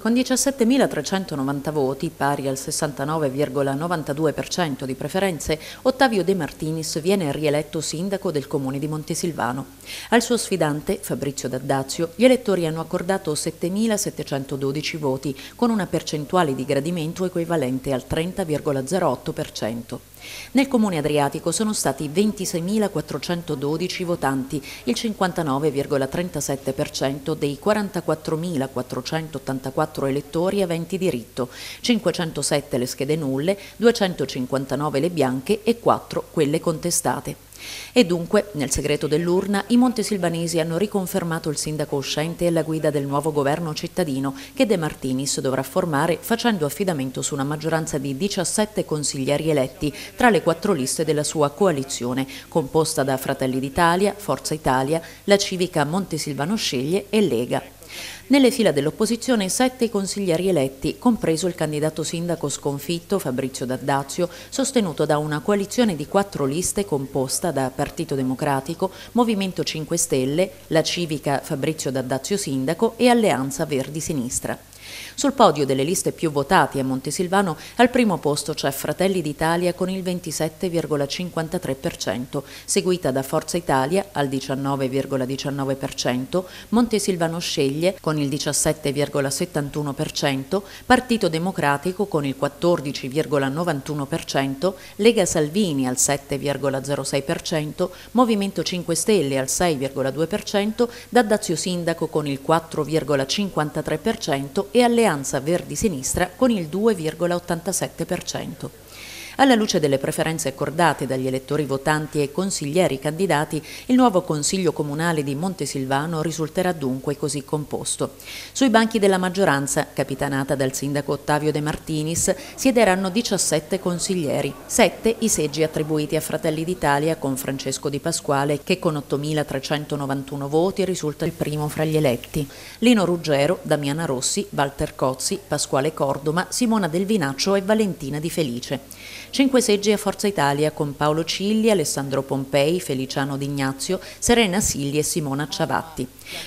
Con 17.390 voti, pari al 69,92% di preferenze, Ottavio De Martinis viene rieletto sindaco del comune di Montesilvano. Al suo sfidante, Fabrizio D'Addazio, gli elettori hanno accordato 7.712 voti, con una percentuale di gradimento equivalente al 30,08%. Nel comune adriatico sono stati 26.412 votanti, il 59,37% dei 44.484 elettori aventi diritto, 507 le schede nulle, 259 le bianche e 4 quelle contestate. E dunque, nel segreto dell'urna, i montesilvanesi hanno riconfermato il sindaco uscente alla guida del nuovo governo cittadino che De Martinis dovrà formare facendo affidamento su una maggioranza di 17 consiglieri eletti tra le quattro liste della sua coalizione, composta da Fratelli d'Italia, Forza Italia, la Civica Montesilvano Sceglie e Lega. Nelle fila dell'opposizione sette consiglieri eletti, compreso il candidato sindaco sconfitto Fabrizio D'Addazio, sostenuto da una coalizione di quattro liste composta da Partito Democratico, Movimento 5 Stelle, la civica Fabrizio D'Addazio sindaco e Alleanza Verdi Sinistra. Sul podio delle liste più votate a Montesilvano al primo posto c'è Fratelli d'Italia con il 27,53%, seguita da Forza Italia al 19,19%, Montesilvano Sceglie con il 17,71%, Partito Democratico con il 14,91%, Lega Salvini al 7,06%, Movimento 5 Stelle al 6,2%, D'Addazio Sindaco con il 4,53% e Alleanza Verdi-Sinistra con il 2,87%. Alla luce delle preferenze accordate dagli elettori votanti e consiglieri candidati, il nuovo Consiglio Comunale di Montesilvano risulterà dunque così composto. Sui banchi della maggioranza, capitanata dal sindaco Ottavio De Martinis, siederanno 17 consiglieri, 7 i seggi attribuiti a Fratelli d'Italia con Francesco Di Pasquale che con 8.391 voti risulta il primo fra gli eletti. Lino Ruggero, Damiana Rossi, Walter Cozzi, Pasquale Cordoma, Simona Del Vinaccio e Valentina Di Felice. Cinque seggi a Forza Italia con Paolo Cigli, Alessandro Pompei, Feliciano D'Ignazio, Serena Silli e Simona Ciavatti.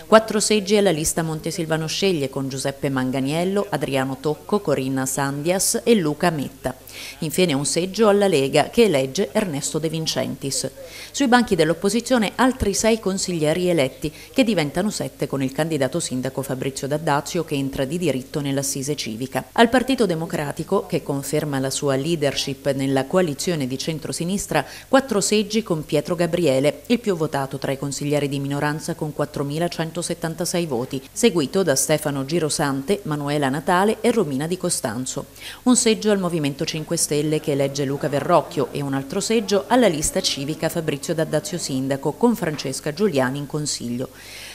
Quattro seggi alla lista Montesilvano Sceglie con Giuseppe Manganiello, Adriano Tocco, Corinna Sandias e Luca Metta. Infine un seggio alla Lega che elegge Ernesto De Vincentis. Sui banchi dell'opposizione altri sei consiglieri eletti che diventano sette con il candidato sindaco Fabrizio D'Addazio che entra di diritto nell'assise civica. Al Partito Democratico, che conferma la sua leadership nella coalizione di centrosinistra, quattro seggi con Pietro Gabriele, il più votato tra i consiglieri di minoranza con 4.176 voti, seguito da Stefano Girosante, Manuela Natale e Romina Di Costanzo. Un seggio al Movimento 5 5 Stelle che elegge Luca Verrocchio e un altro seggio alla lista civica Fabrizio D'Addazio Sindaco con Francesca Giuliani in consiglio.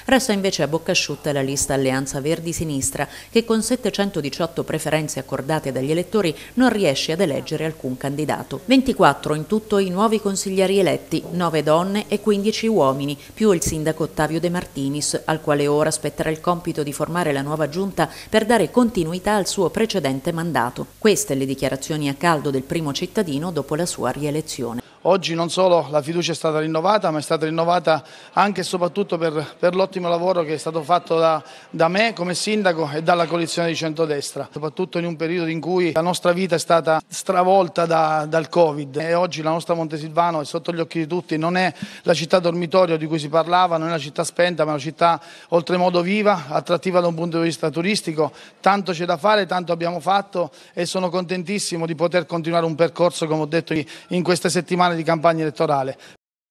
Resta invece a bocca asciutta la lista Alleanza Verdi-Sinistra che con 718 preferenze accordate dagli elettori non riesce ad eleggere alcun candidato. 24 in tutto i nuovi consiglieri eletti, 9 donne e 15 uomini, più il sindaco Ottavio De Martinis, al quale ora spetterà il compito di formare la nuova giunta per dare continuità al suo precedente mandato. Queste le dichiarazioni a caldo del primo cittadino dopo la sua rielezione. Oggi non solo la fiducia è stata rinnovata, ma è stata rinnovata anche e soprattutto per, per l'ottimo lavoro che è stato fatto da, da, me come sindaco e dalla coalizione di centrodestra, soprattutto in un periodo in cui la nostra vita è stata stravolta da, dal Covid. E oggi la nostra Montesilvano è sotto gli occhi di tutti, non è la città dormitorio di cui si parlava, non è una città spenta, ma è una città oltremodo viva, attrattiva da un punto di vista turistico, tanto c'è da fare, tanto abbiamo fatto e sono contentissimo di poter continuare un percorso, come ho detto, in queste settimane settimane di campagna elettorale.